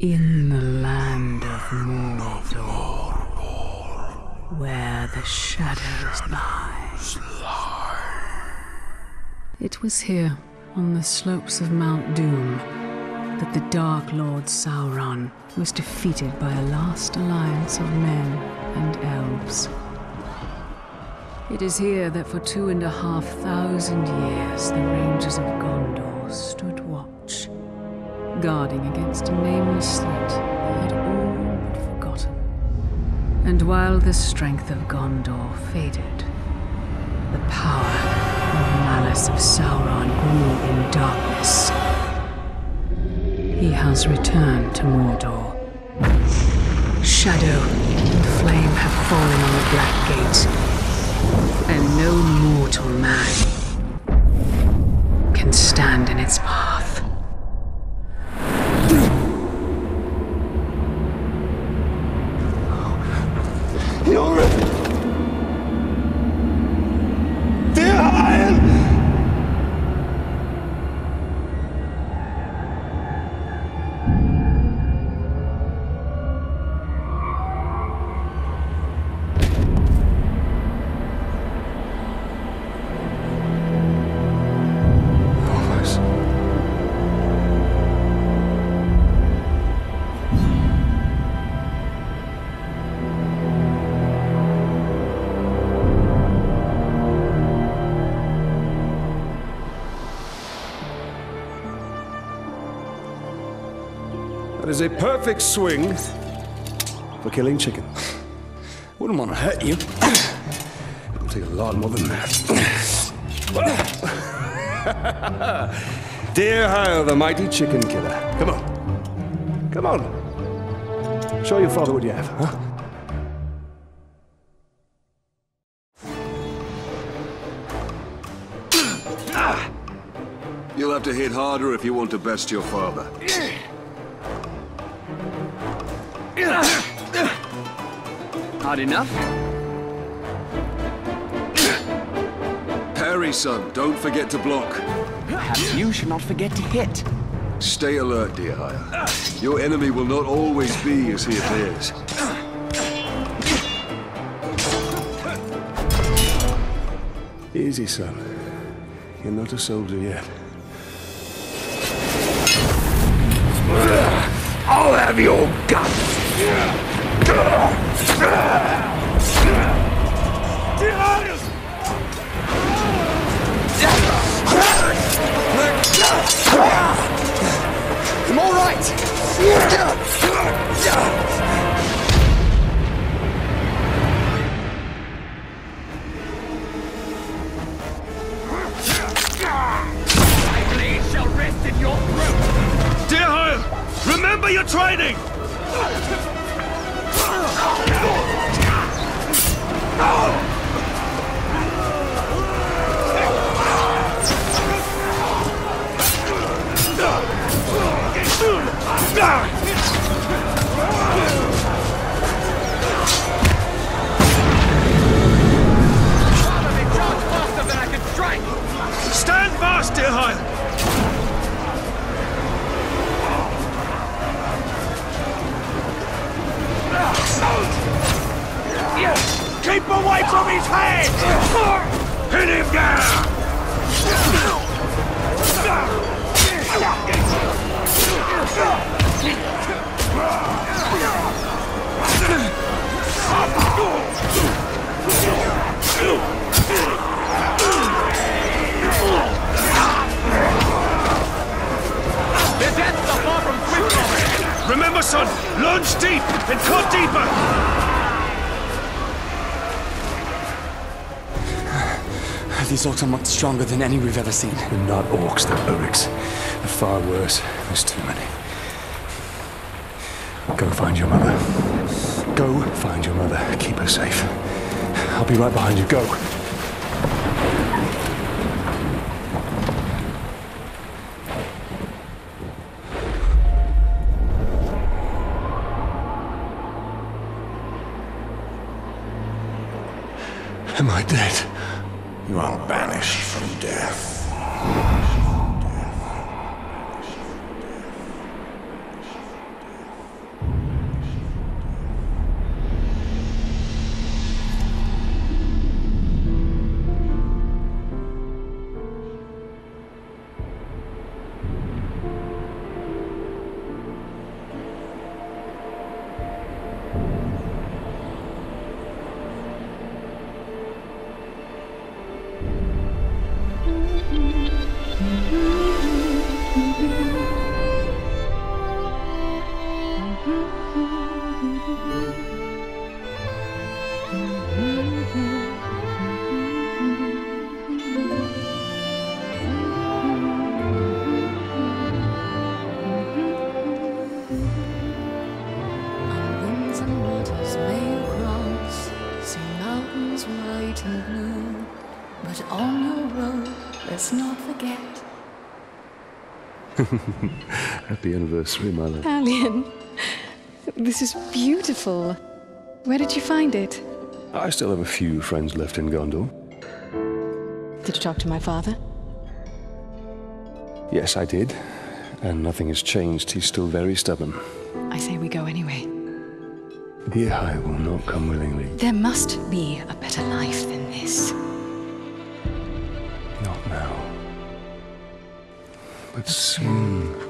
In the land of Mordor, where the shadows lie. It was here, on the slopes of Mount Doom, that the Dark Lord Sauron was defeated by a last alliance of men and elves. It is here that for two and a half thousand years the Rangers of Gondor stood guarding against a nameless threat they had all but forgotten. And while the strength of Gondor faded, the power and malice of Sauron grew in darkness. He has returned to Mordor. Shadow and flame have fallen on the Black Gate, and no mortal man can stand in its path. Is a perfect swing for killing chicken. Wouldn't want to hurt you. It'll take a lot more than that. Dirhael, the mighty chicken killer. Come on. Come on. Show your father what you have, huh? You'll have to hit harder if you want to best your father. Hard enough? Parry, son. Don't forget to block. Perhaps you should not forget to hit. Stay alert, Dirhael. Your enemy will not always be as he appears. Easy, son. You're not a soldier yet. I'll have your guts! I'm all right. Your training! Stand fast, Dirhael! These orcs are much stronger than any we've ever seen. They're not orcs, they're Uruks. They're far worse. There's too many. Go find your mother. Go find your mother. Keep her safe. I'll be right behind you. Go. Am I dead? Happy anniversary, my love. Talion, this is beautiful. Where did you find it? I still have a few friends left in Gondor. Did you talk to my father? Yes, I did. And nothing has changed. He's still very stubborn. I say we go anyway. Dirhael will not come willingly. There must be a better life than this. But soon.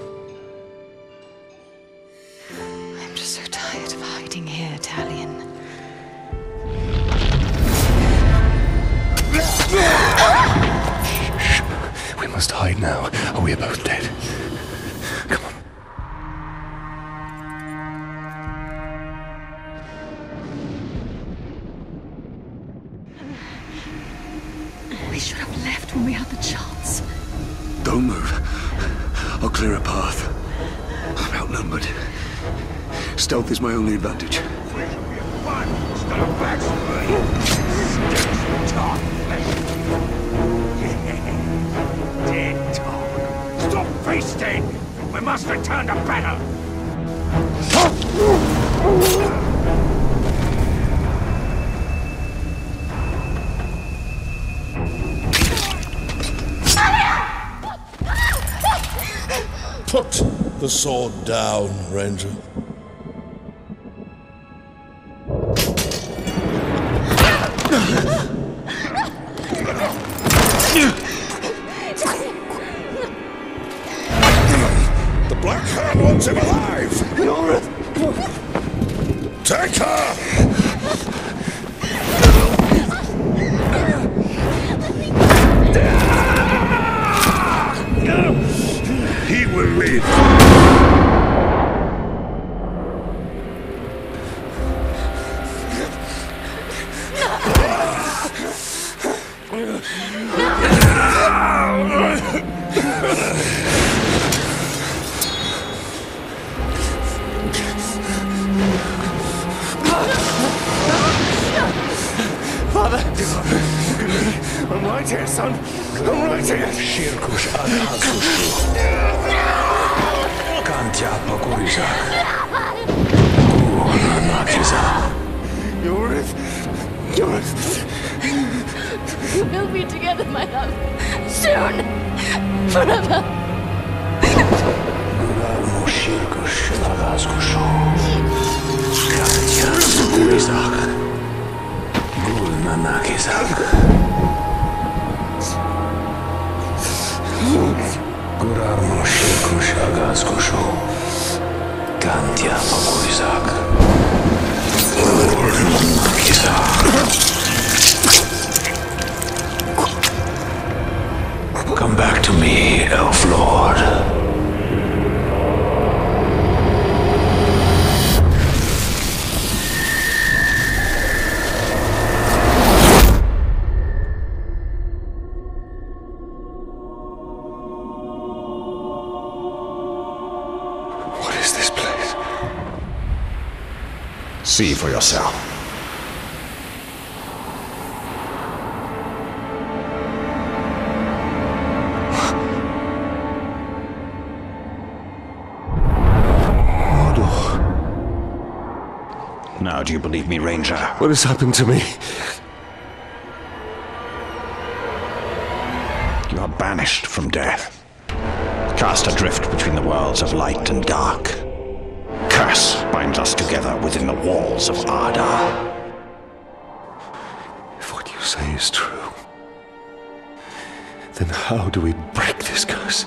My only advantage. Dead dog. Stop feasting! We must return to battle! Put the sword down, Ranger. What has happened to me? You are banished from death, cast adrift between the worlds of light and dark. Curse binds us together within the walls of Arda. If what you say is true, then how do we break this curse?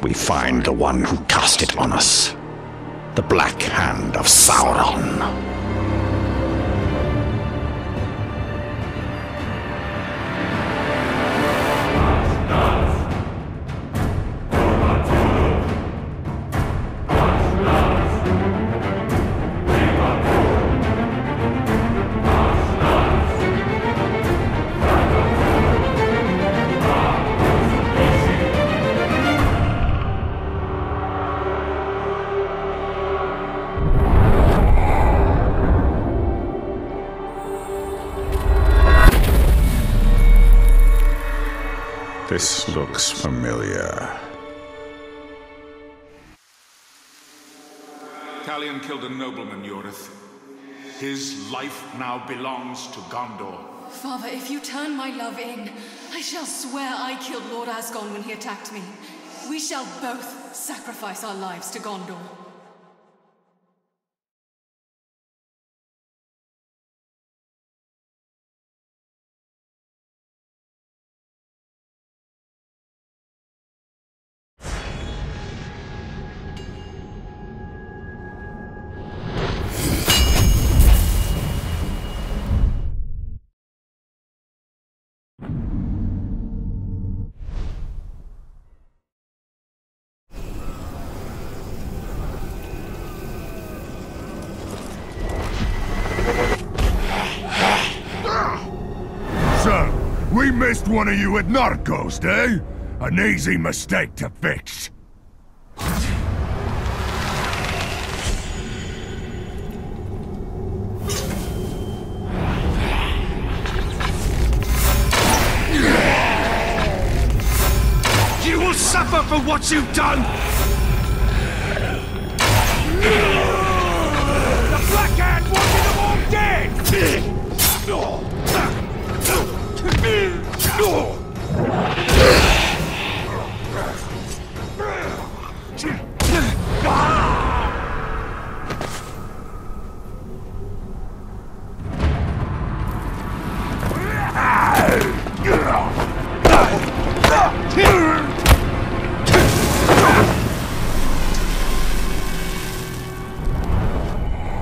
We find the one who cast it on us. The Black Hand of Sauron. Life now belongs to Gondor. Father, if you turn my love in, I shall swear I killed Lord Asgon when he attacked me. We shall both sacrifice our lives to Gondor. Missed one of you at Narcos, eh? An easy mistake to fix. You will suffer for what you've done! The Black Hand wanted them all dead!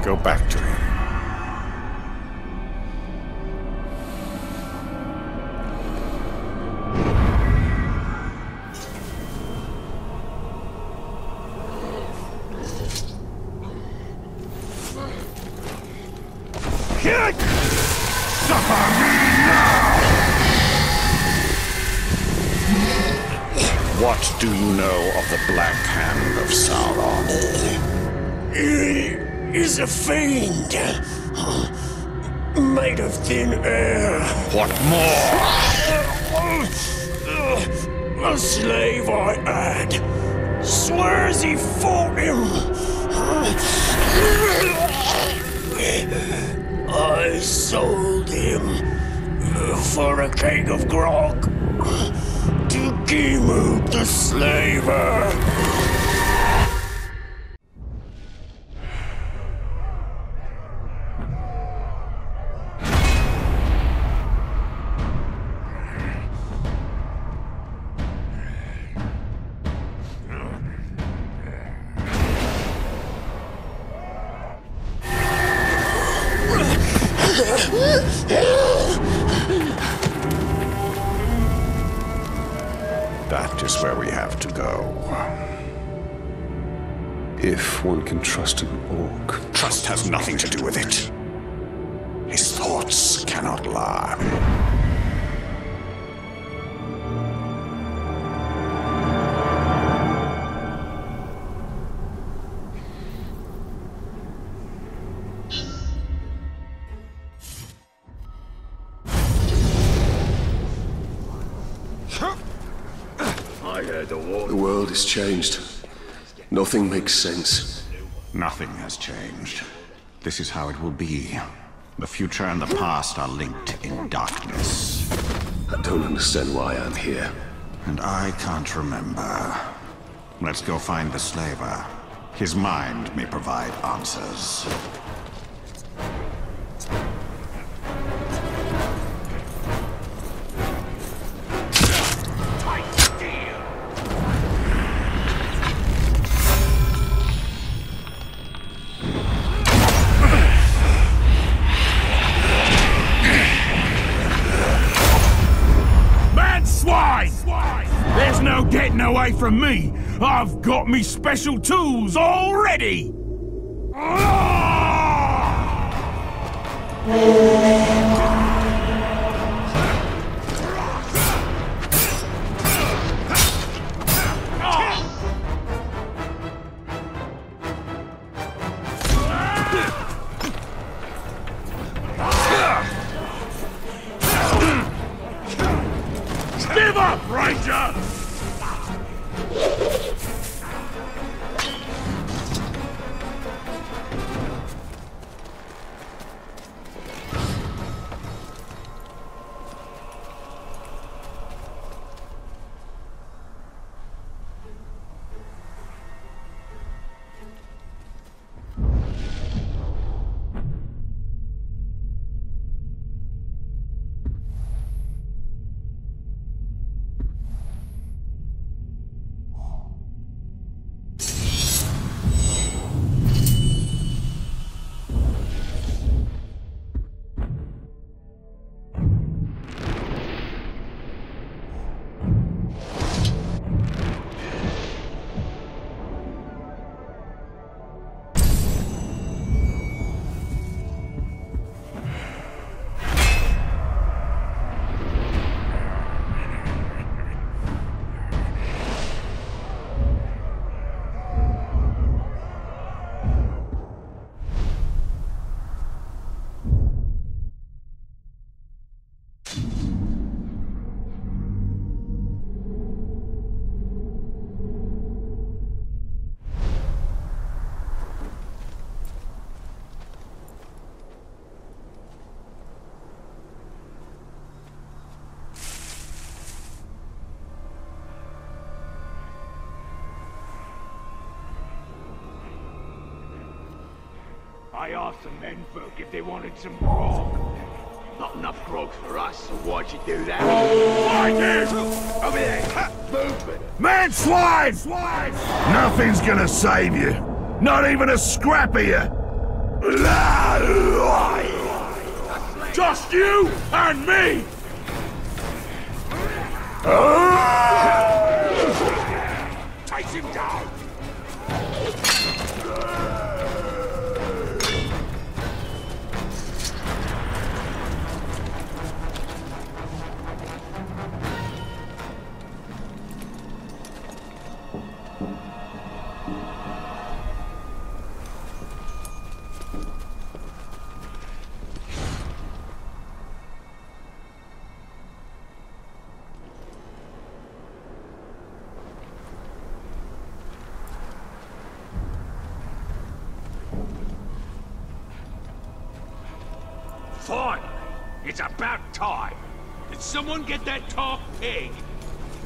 Go back to him. That is where we have to go. If one can trust an orc. Trust has nothing to do with it. His thoughts cannot lie. Has changed. Nothing makes sense. Nothing has changed. This is how it will be. The future and the past are linked in darkness. I don't understand why I'm here. And I can't remember. Let's go find the slaver. His mind may provide answers. Getting away from me. I've got me special tools already. Ah! I asked some menfolk if they wanted some grog. Not enough grog for us, so why'd you do that? I did! Over there! Ha! Movement! Man swine! Swine! Nothing's gonna save you. Not even a scrap of you. Just you and me! Someone get that talk pig?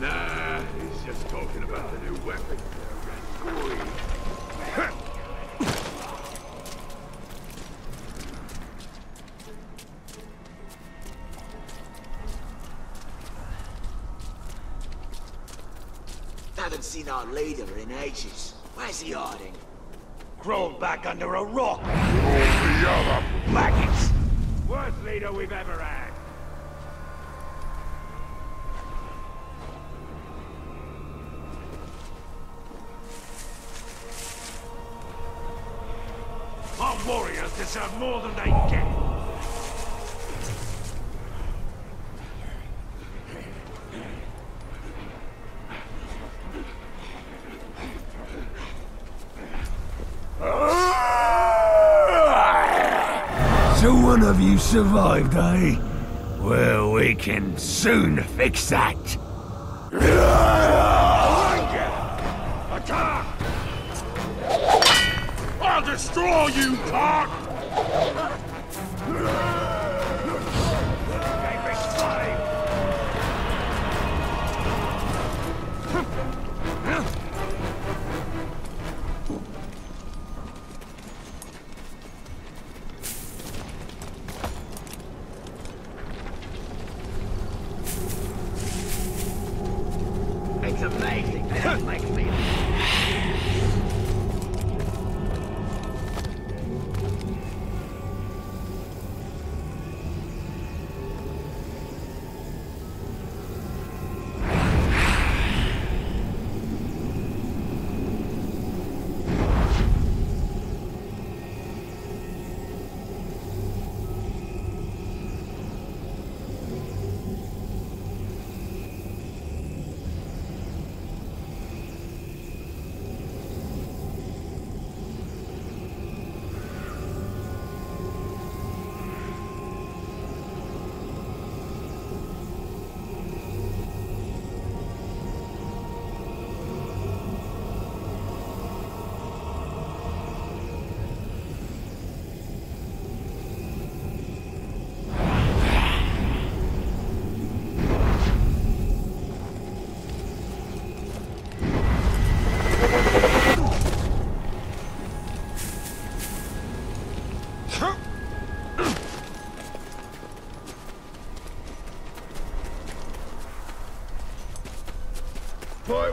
Nah, he's just talking about the new weapon. Haven't seen our leader in ages. Where's he hiding? Crawled back under a rock. All the other maggots. Worst leader we've ever had. Warriors deserve more than they get. So one of you survived, eh? Well, we can soon fix that. Destroy you, cock!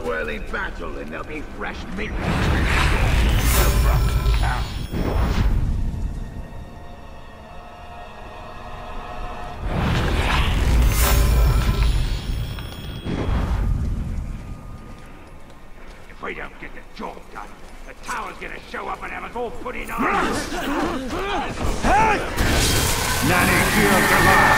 Well battle and there'll be fresh meat. If we don't get the job done, the tower's gonna show up and have us all put in irons. Nanny killed the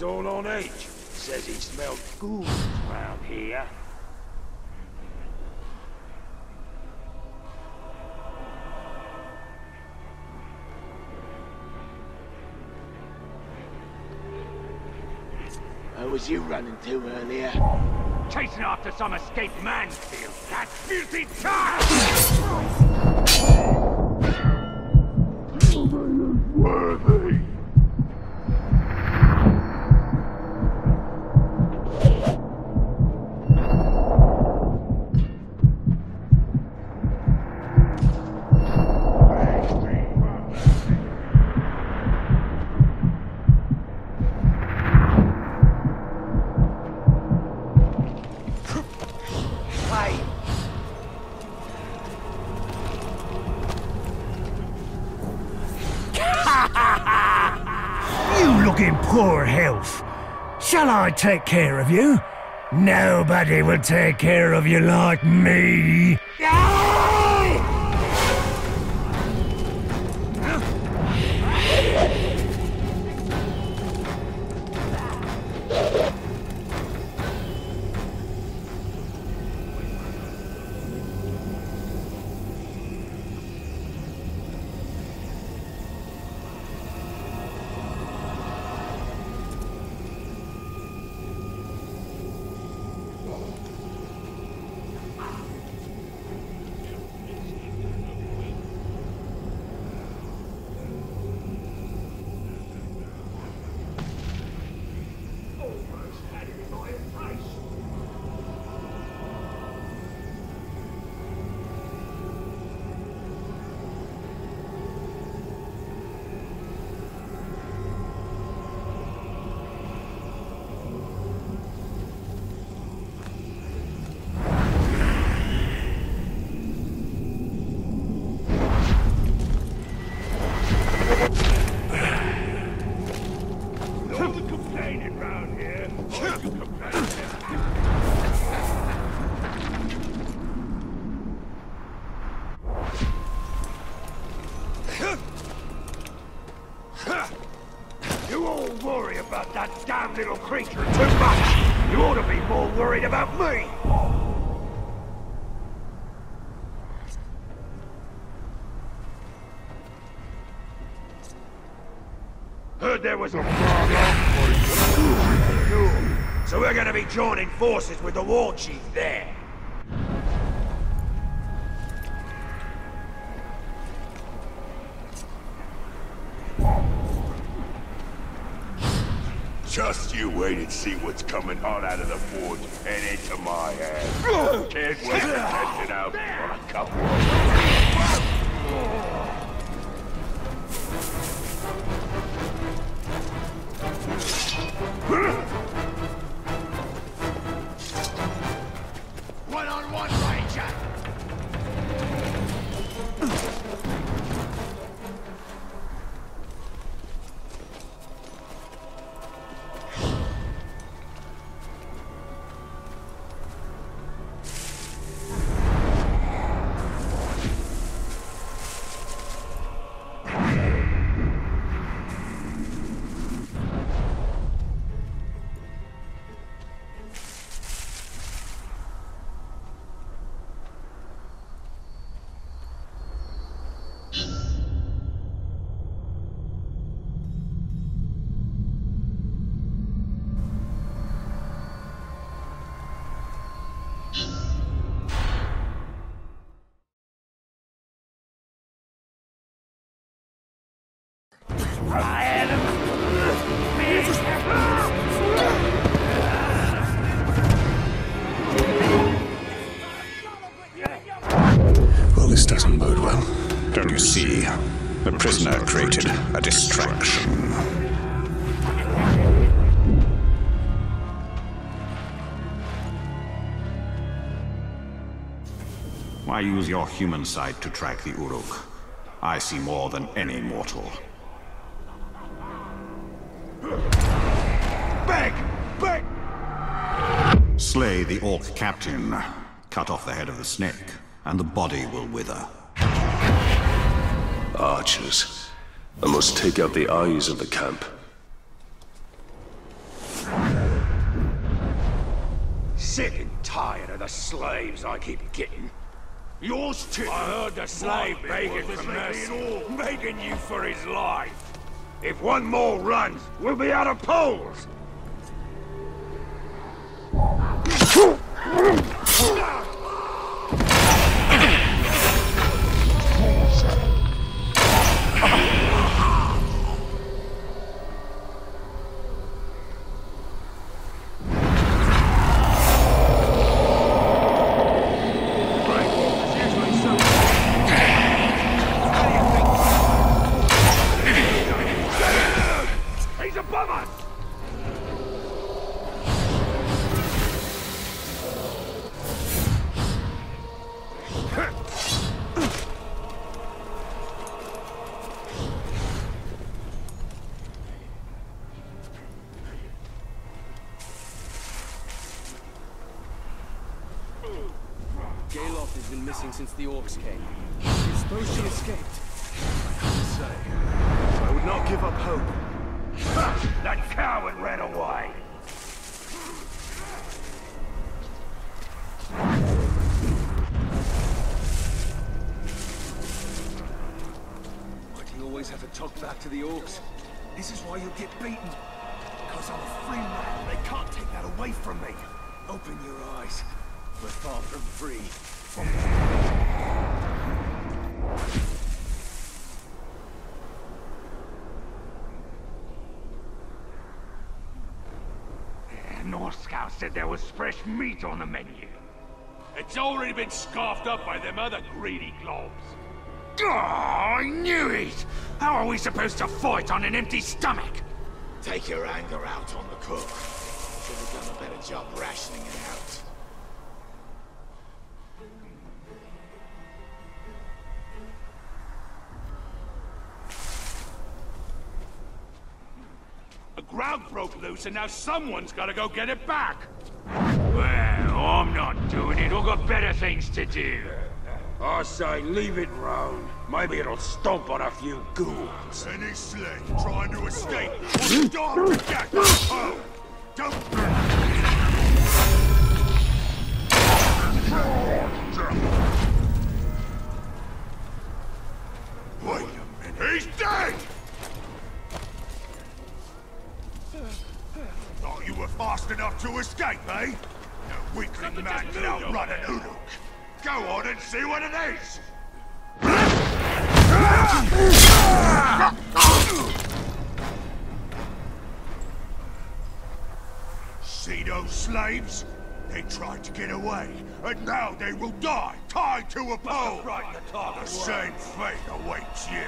Captain's all on edge. Says he smelled ghouls round here. Where was you running to earlier? Chasing after some escaped Mansfield. That filthy child! Take care of you? Nobody will take care of you like me. Worry about that damn little creature too much. You ought to be more worried about me. Heard there was a problem. So we're gonna be joining forces with the war chief there. Wait and see what's coming hot out of the forge and into my hands. Can't wait to test it out for a couple of prisoner created a distraction. Why use your human sight to track the Uruk? I see more than any mortal. Beg! Beg! Slay the Orc captain, cut off the head of the snake, and the body will wither. Archers. I must take out the eyes of the camp. Sick and tired of the slaves I keep getting. Yours too. I heard the slave begging for mercy, begging you for his life. If one more runs, we'll be out of poles. Back to the orcs? This is why you'll get beaten. Because I'm a free man. They can't take that away from me. Open your eyes. We're far from free. North Scout said there was fresh meat on the menu. It's already been scarfed up by them other greedy globs. Oh, I knew it! How are we supposed to fight on an empty stomach? Take your anger out on the cook. Should have done a better job rationing it out. A graug broke loose and now someone's gotta go get it back. Well, I'm not doing it. I've got better things to do. I say leave it round. Maybe it'll stomp on a few ghouls. Any slave trying to escape will stop to get home. Don't... Wait a minute. He's dead! Thought you were fast enough to escape, eh? No weakling man can outrun an Uruk. Go on and see what it is! See those slaves? They tried to get away, and now they will die, tied to a pole! The same fate awaits you.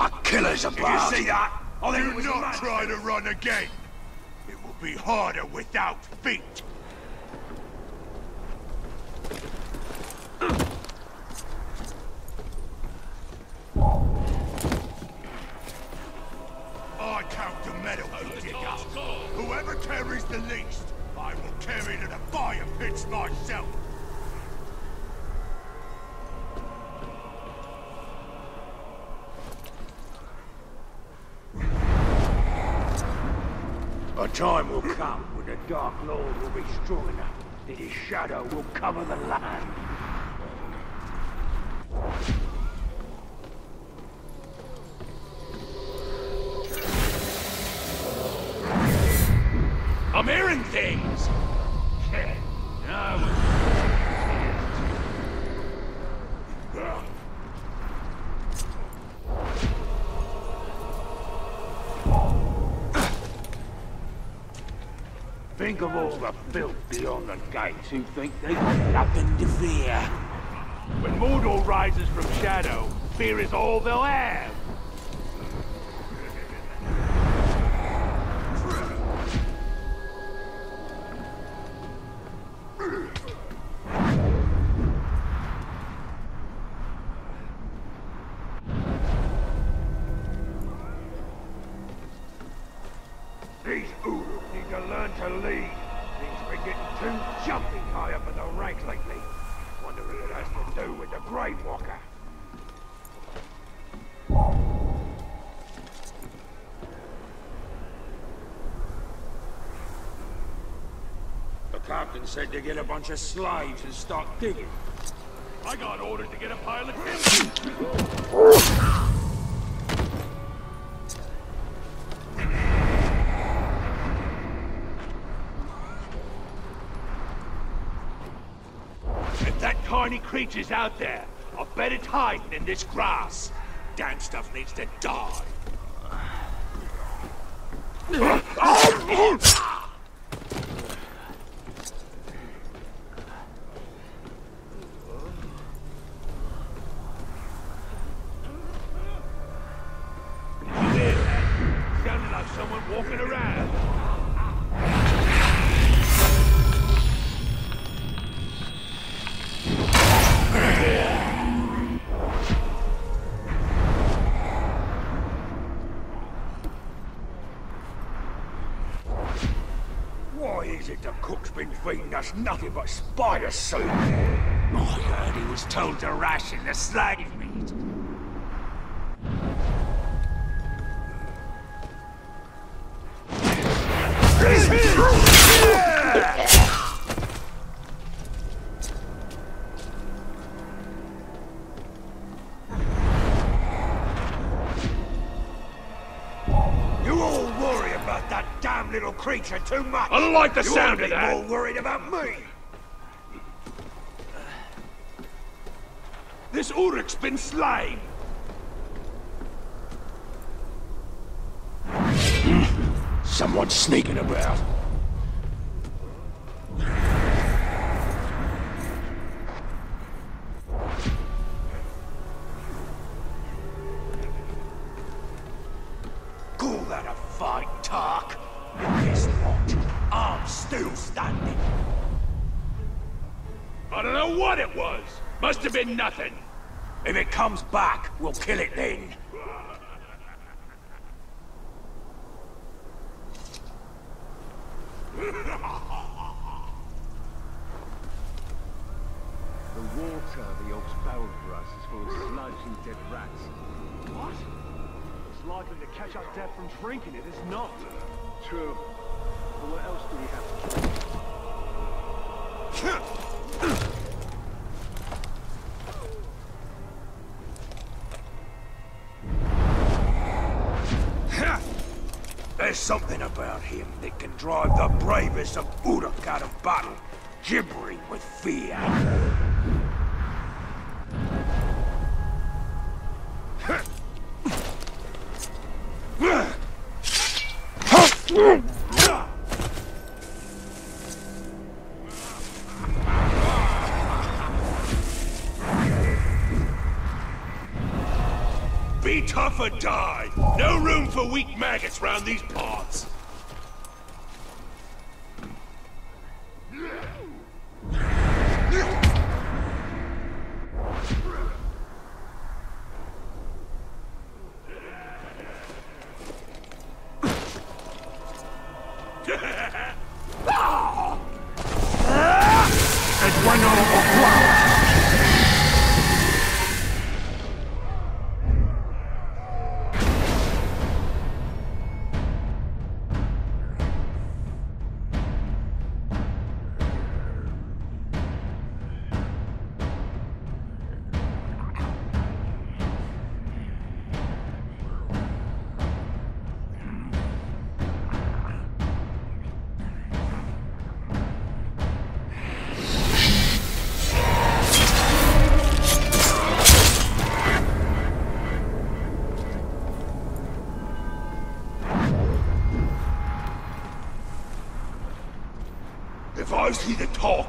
A killer's Did you about. see that? I think was not try to run again. Be harder without feet. burn things! Think of all the filth beyond the gates who think they've nothing to fear. When Mordor rises from shadow, fear is all they'll have. Said to get a bunch of slaves and start digging. I got ordered to get a pile of timber. That tiny creature's out there, I bet it's hiding in this grass. Damn stuff needs to die. nothing but spider soup? I heard he was told to ration the slave meat. You all worry about that damn little creature too much. I don't like the you sound of that. more worried about me. This Uruk's been slain. Hmm. Someone's sneaking about. Nothing. If it comes back, we'll kill it then. That can drive the bravest of Uruk out of battle, gibbering with fear. Be tough or die. No room for weak maggots round these parts.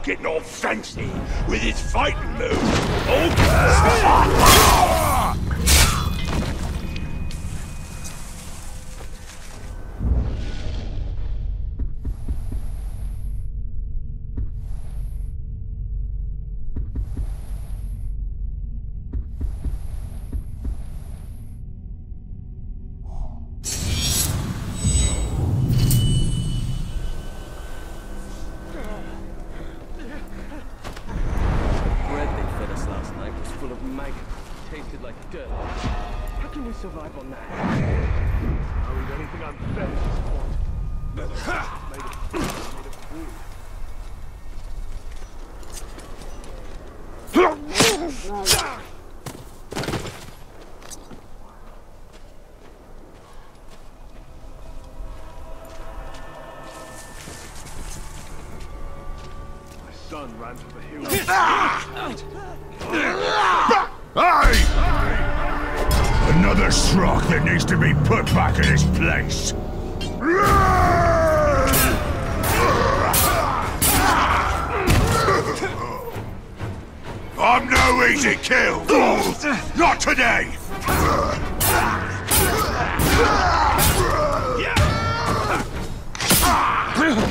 Getting all fancy with his fighting moves. Oh, Another Srock that needs to be put back in his place. I'm no easy kill. Not today.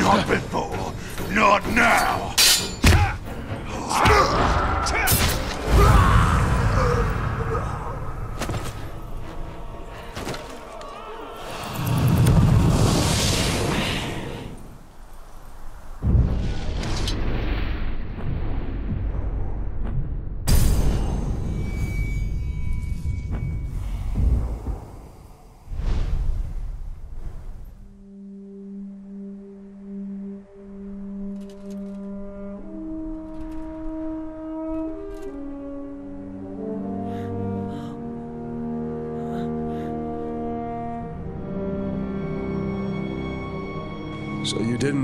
Not before. Not now.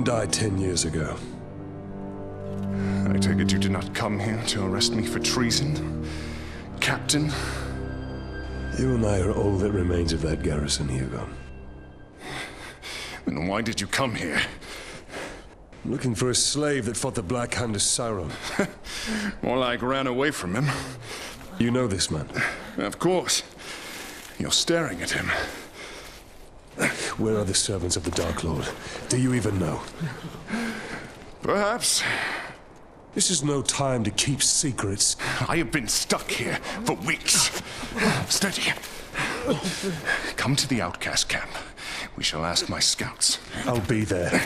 You ten years ago. I take it you did not come here to arrest me for treason? Captain? You and I are all that remains of that garrison, Hirgon. Then why did you come here? Looking for a slave that fought the Black Hand of Sauron. More like ran away from him. You know this man? Of course. You're staring at him. Where are the servants of the Dark Lord? Do you even know? Perhaps. This is no time to keep secrets. I have been stuck here for weeks. Steady. Come to the outcast camp. We shall ask my scouts. I'll be there.